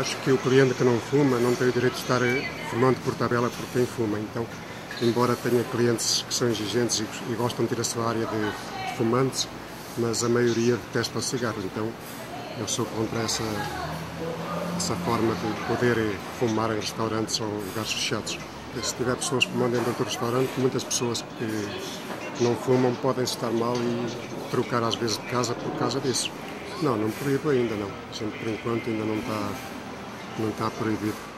acho que o cliente que não fuma não tem o direito de estar fumando por tabela porque tem fuma. Então, embora tenha clientes que são exigentes e, e gostam de ter a sua área de fumantes, mas a maioria detesta o cigarro. Então, eu sou contra essa, essa forma de poder fumar em restaurantes ou lugares fechados. Se tiver pessoas fumando dentro do restaurante, muitas pessoas que não fumam podem estar mal e trocar às vezes de casa por causa disso. Não, não proíbo ainda não. A gente por enquanto ainda não está, não está proibido.